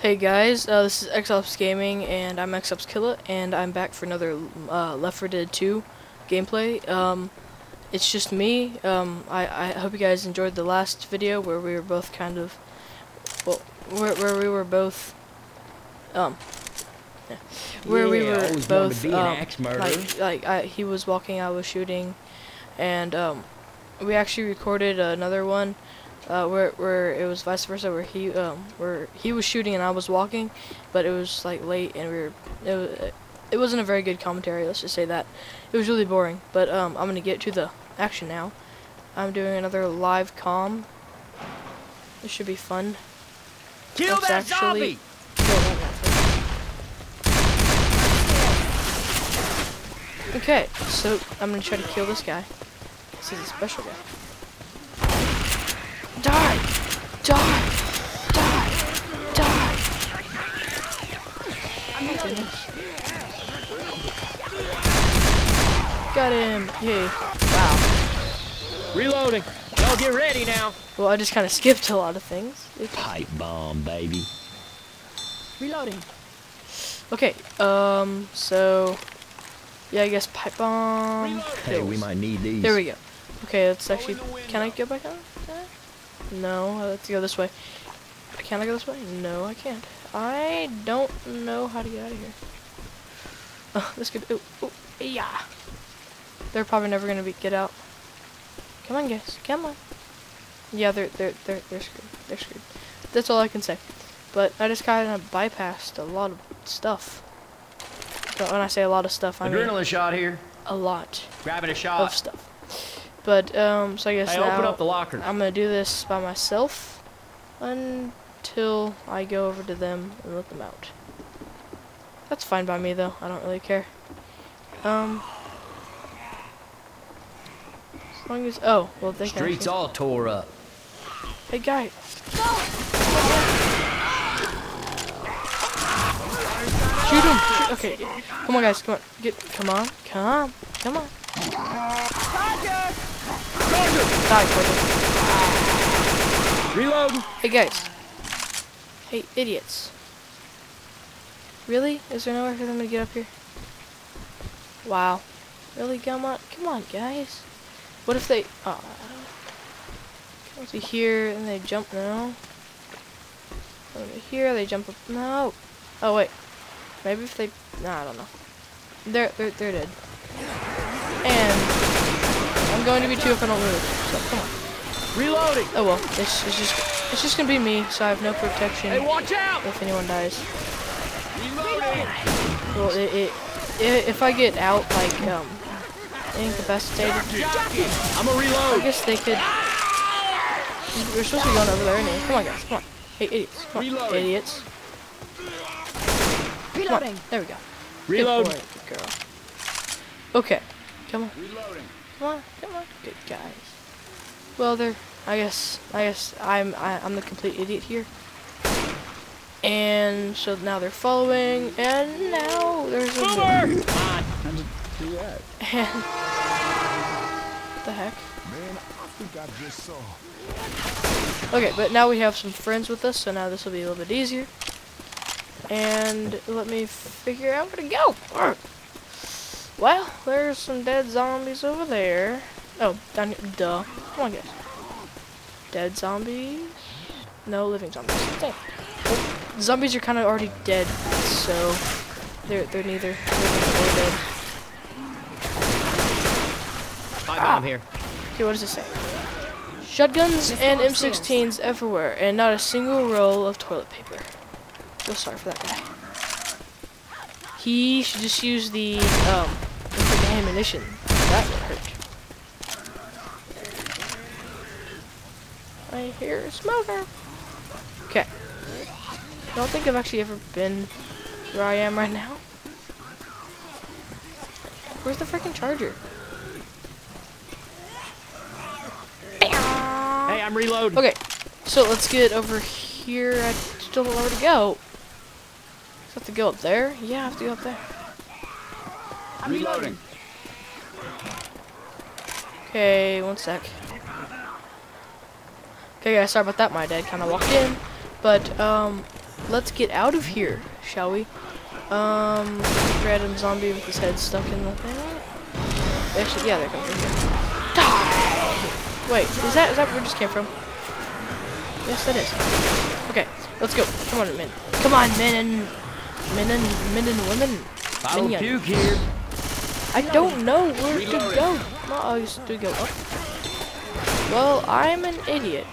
Hey guys, uh, this is ExOps Gaming, and I'm ExOps Killa, and I'm back for another uh, Left 4 Dead 2 gameplay. Um, it's just me. Um, I, I hope you guys enjoyed the last video where we were both kind of, well, where, where we were both, um, yeah, where we were always wanted to both, um, like, like I, he was walking, I was shooting, and um, we actually recorded another one uh, where where it was vice versa, where he um where he was shooting and I was walking, but it was like late and we were it was, it wasn't a very good commentary. Let's just say that it was really boring. But um I'm gonna get to the action now. I'm doing another live com. This should be fun. Kill Let's that actually zombie! Okay, so I'm gonna try to kill this guy. This is a special guy. Die! Die! Die! Die! My goodness. Got him! Yay. Wow. Reloading. Y'all get ready now. Well, I just kind of skipped a lot of things. Oops. Pipe bomb, baby. Reloading. Okay, um, so, yeah, I guess pipe bomb. Hey, we might need these. There we go. Okay, let's actually, can I go back on? Uh, No, I have to go this way. Can I go this way? No, I can't. I don't know how to get out of here. Oh, this could, ooh, ooh, yeah. They're probably never gonna be, get out. Come on, guys, come on. Yeah, they're, they're, they're, they're screwed. They're screwed. That's all I can say. But I just kind of bypassed a lot of stuff. So when I say a lot of stuff, I mean Adrenaline shot here. a lot Grabbing a shot of stuff. But um, so I guess Hey, now open up the locker. I'm gonna do this by myself until I go over to them and let them out. That's fine by me though. I don't really care. Um, as long as oh well they. Streets all tore up. Hey guy. Shoot him! Shoot. Okay, come on guys, come on, get, come on, come, come on. Die. Reloading. Hey guys. Hey, idiots. Really? Is there nowhere for them to get up here? Wow. Really? Come on, come on, guys. What if they? Oh. Come to here and they jump. now. Over here, they jump up. No. Oh wait. Maybe if they. No, I don't know. They're they're they're dead. And I'm going to be too if I don't move. So come on. Reloading. Oh well, it's, it's just it's just gonna be me, so I have no protection Hey, watch out. if anyone dies. Reloading. Well, it, it, i if I get out like um incapacitated, I'm a I reload. I guess they could. We're supposed to be going over there anyway. Come on, guys, come on. Hey, idiots, come on, Reloading. idiots. Come on, there we go. Reload. Good boy, good girl. Okay, come on, Reloading. Come on, come on, good guys. Well, they're. I guess. I guess I'm. I, I'm the complete idiot here. And so now they're following, and now there's a Boomer. Come on. Do that. And what the heck? Man, I think I just saw. Okay, but now we have some friends with us, so now this will be a little bit easier. And let me figure out where to go. Well, there's some dead zombies over there. Oh, down here. Duh. Come on, guys. Dead zombies? No, living zombies. Dang. Well, zombies are kind of already dead, so they're they're neither living or dead. Pipe bomb here. Okay, what does it say? Shotguns and M16s everywhere, and not a single roll of toilet paper. Feel sorry for that guy. He should just use the um ammunition. That would hurt. I hear a smoker. Okay. I don't think I've actually ever been where I am right now. Where's the freaking charger? Hey, I'm reloading. Okay, so let's get over here. I still don't know where to go. I have to go up there? Yeah, I have to go up there. I'm reloading. reloading. Okay, one sec. Okay, guys, sorry about that. My dad kind of walked in, but um, let's get out of here, shall we? Um, random zombie with his head stuck in the thing. Actually, yeah, they're coming. Die! Wait, is that is that where we just came from? Yes, that is. Okay, let's go. Come on, men. Come on, men and men and men and women. Bottle of Minion. here. I don't know where to go. Not I used to go up. Well, I'm an idiot.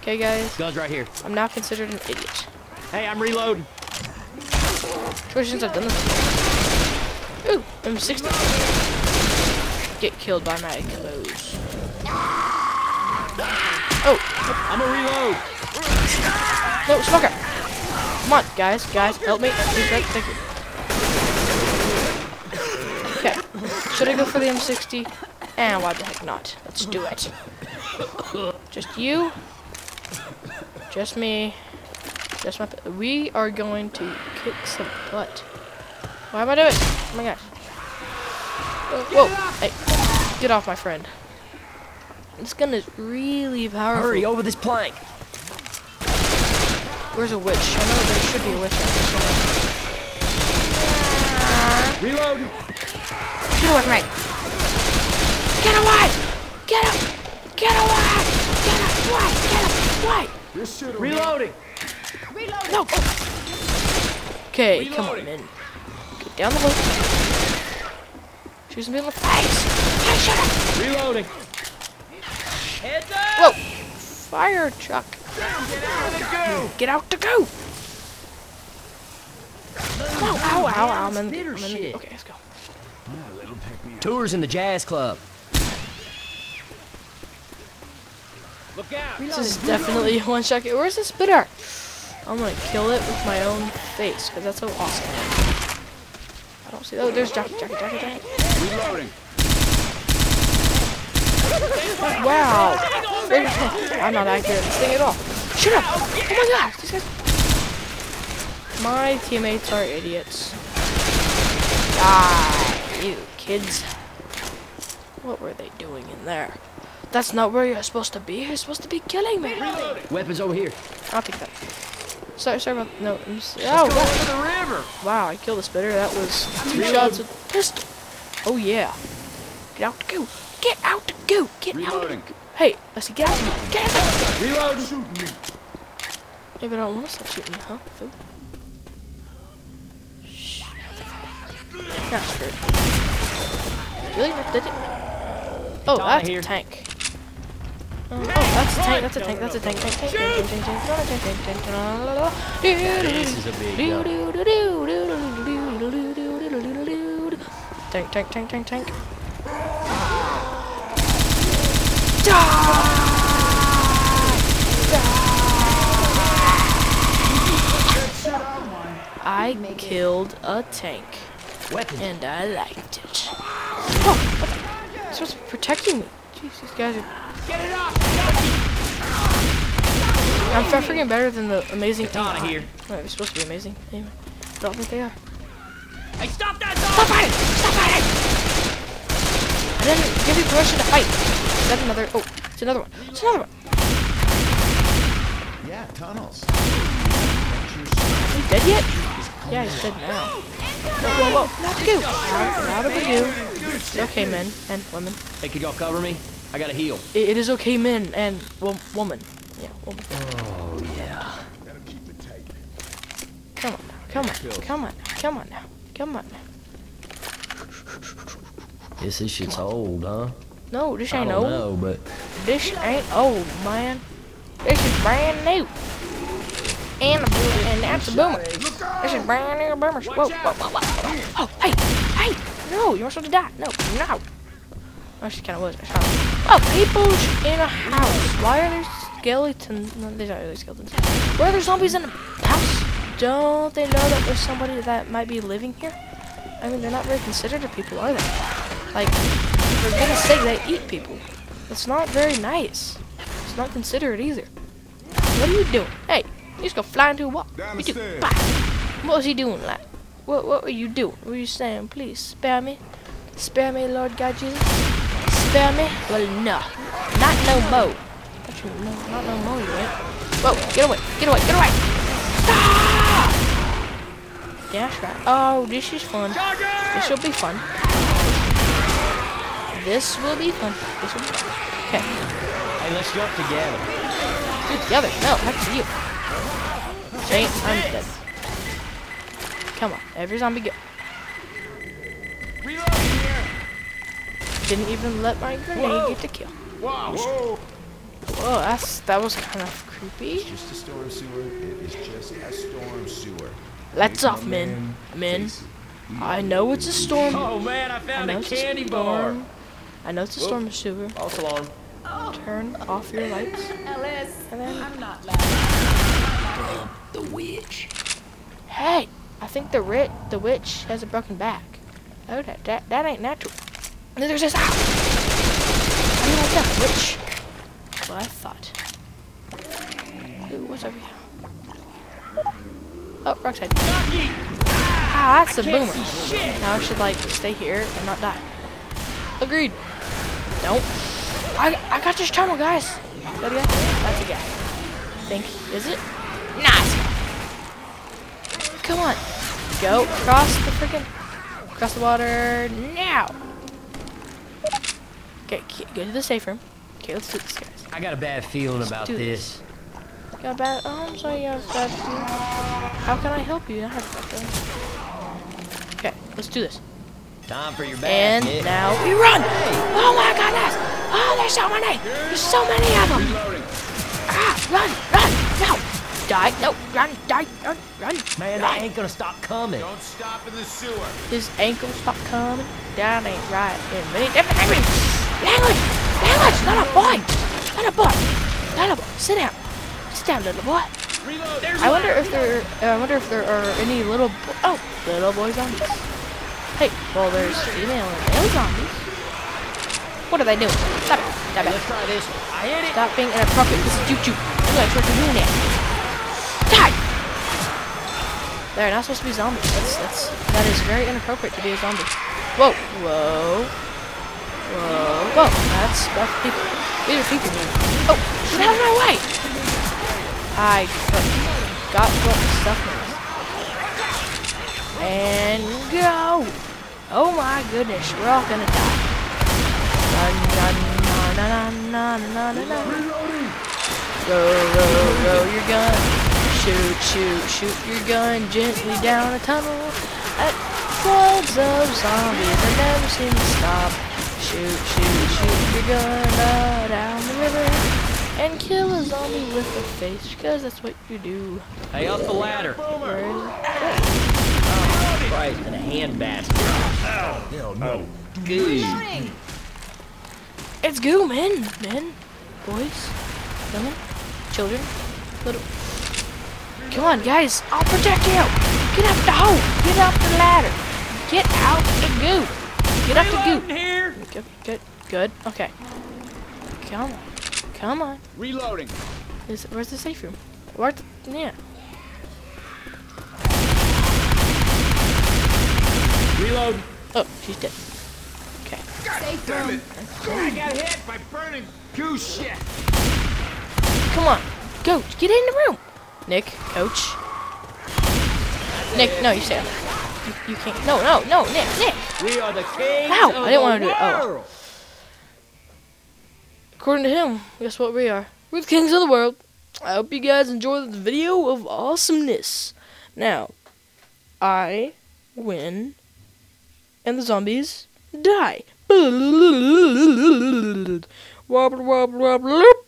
Okay, guys, Guns right here. I'm now considered an idiot. Hey, I'm reloading. Especially since I've done this. before. Ooh, M60. Get killed by my clothes. Oh, I'm a reload. no, smoker! Come on, guys, guys, help me. Thank you. Okay, should I go for the M60? And eh, why the heck not? Let's do it. Just you. Just me. Just my. We are going to kick some butt. Why am I doing? it? Oh my gosh. Whoa! Hey, get off my friend. This gun is really powerful. Hurry over this plank. Where's a witch? I know there should be a witch out there somewhere. Reload. Get away from me! Get away! Get up! Get away! Get away! Get away! This shit Reloading. No! Okay, come on, Reloading. man. Get down the loop. Shoot some people in the face! Hey, shut up! Reloading. Heads up. Whoa! Fire truck! Get out of the goo. Get out to go! Ow, ow, ow, ow, I'm in the, Bitter I'm in the, shit. okay, let's go. Tours in the jazz club. Look out. This is definitely a one shot. Where's the spitter? I'm gonna kill it with my own face, because that's so awesome. I don't see. Oh, there's Jackie, Jackie, Jackie, Jackie. Reloading. Wow. I'm not accurate at this thing at all. Shut up! Oh my gosh, these guys. My teammates are idiots. Die, you kids. What were they doing in there? That's not where you're supposed to be. You're supposed to be killing me. Weapons over here. I'll take that. Sorry, sorry about no. I'm s- Let's oh, go wow. over the river. wow! I killed a spitter. That was two shots with pistol. Oh yeah. Get out the goo. Get out the goo. Get out. Reloading. Hey, I see. Get out. Get out. Reload. Shoot me. Maybe I don't want to stop shooting, huh? Ooh. Not. Really? Did it? Oh, that's a tank. Oh, that's a tank, that's a tank, that's a tank, tank, tank, tank, tank, tank, tank, This is a big Tank, tank, tank, tank, tank. I killed a tank. Weapons. And I liked it. Oh, what? It's supposed to be protecting me. Jeez, these guys are. Get it up. I'm far freaking better than the amazing. Katana here. Oh, they're supposed to be amazing. Anyway, I don't think they are. Hey, stop that Stop dog. fighting! Stop fighting! I didn't give you permission to fight. Is that another? Oh, it's another one. It's another one. Yeah, tunnels. Is he dead yet? Yeah, he's dead now. Whoa, whoa, whoa! Not the goo! Out the goo. It's okay, men and women. Hey, could y'all cover me? I got to heal. It, it is okay, men and wo woman. Yeah, woman. Oh yeah. Gotta keep it tight. Come on now. Come on. Come on. Come on now. Come on now. Guess this shit's old, huh? No, this I ain't don't old. know, but This ain't old, man. This is brand new. And boomer, that's a boomer. This is brand new boomers. Whoa, whoa, whoa, whoa. Oh, hey, hey. No, you weren't supposed to die. No, no. Actually, kind of was. Oh, people's in a house. Why are there skeletons? No, there's not really skeletons. Why are there zombies in a house? Don't they know that there's somebody that might be living here? I mean, they're not very considerate of people, are they? Like, for goodness sake, they eat people. It's not very nice. It's not considerate either. What are you doing? Hey, you just go fly into a wall. Down You the bah. What was he doing, like? What What were you doing? What were you saying? Please spare me, spare me, Lord God Jesus. Spare me? Well, no, not no more. Actually, no, not no more. You ain't. Whoa! Get away! Get away! Get away! Dash right. Oh, this is fun. This will be fun. This will be fun. This will be fun. Okay. Hey, let's jump together. Do together. No, heck to you. Jane, I'm dead. Come on. Every zombie go. Reloading here. Didn't even let my grenade Whoa. get the kill. Wow. Whoa. Whoa, that's that was kind of creepy. It's Just a storm sewer. It is just a storm sewer. Let's off, men. Men. I know it's a storm. Oh man, I I found know a it's a candy bar. storm. I know it's a storm sewer. False alarm. Turn off your lights. Ellis, And then- I'm not laughing. The witch. Hey, I think the writ the witch has a broken back. Oh, that that, that ain't natural. And there's this. How do you like that witch? What I thought. Ooh, what's over here? Oh, rock side. Ah, that's a boomer. Now I should like stay here and not die. Agreed. Nope. I I got this tunnel, guys. That a guy? That's a guy. Think is it? Nice. Come on. Go across the freaking across the water now. Okay, go to the safe room. Okay, let's do this, guys. I got a bad feeling about do this. Got bad. Oh, I'm sorry. You have bad. feet. How can I help you? I have bad feet. Okay, let's do this. Time for your And basket. now we run. Oh my goodness! Oh, there's so many. There's so many of them. Ah, run, die, no, run, die, run, run. Man, run. they ain't gonna stop coming. Don't stop in the sewer. His ankles stop coming. That ain't right. In many different language. Language. Language. Not a boy. Not a boy. Not a boy. Sit down. Sit down, little boy. Reload. I wonder if there. Uh, I wonder if there are any little. Bo- oh, little boy zombies. Hey, well, there's female and male zombies. What are they doing? Stop it. Stop it. Let's try this one. I hit it. Stop being inappropriate. This is choo choo. Look like what you're doing there. Die. They're not supposed to be zombies. That's that's that is very inappropriate to be a zombie. Whoa, whoa, whoa, whoa. That's rough people. These are people. Oh, get out of my way! I got what stuff is. And go! Oh my goodness, we're all gonna die. Run, run, na na na na na na na. Row, row, row your gun. Shoot, shoot, shoot your gun gently down a tunnel. At floods of zombies that never seem to stop. Shoot, shoot, shoot your gun uh, down the river. And kill a zombie with a face, because that's what you do. Hey, up the ladder. Where is Right, in a hand basket. Hell no. Good. It's goo, men, men, boys, women, children, little. Come on, guys, I'll protect you. Get up the hole. Get up the ladder. Get out the goo. Get up the Reloading goo. here. Good, good, good. Okay. Come on, come on. Reloading. Is, where's the safe room? Where? The, yeah. Reload. Oh, she's dead. Okay. Safe room. I got hit by burning goose shit. Come on, go. Get in the room. Nick, coach. Nick, no, you stay. You, you can't. No, no, no, Nick, Nick. We are the kings Ow, I didn't wanna do it. Oh. According to him, guess what we are? We're the kings of the world. I hope you guys enjoyed the video of awesomeness. Now, I win, and the zombies die. Wobble, wobble, wobble, wobble.